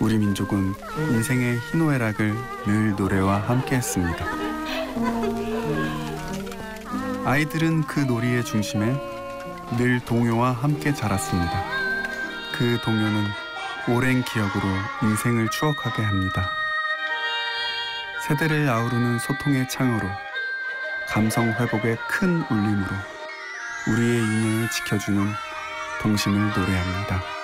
우리 민족은 인생의 희노애락을 늘 노래와 함께했습니다. 아이들은 그 놀이의 중심에 늘 동요와 함께 자랐습니다. 그 동요는 오랜 기억으로 인생을 추억하게 합니다. 세대를 아우르는 소통의 창으로 감성 회복의 큰 울림으로 우리의 인연을 지켜주는 동심을 노래합니다.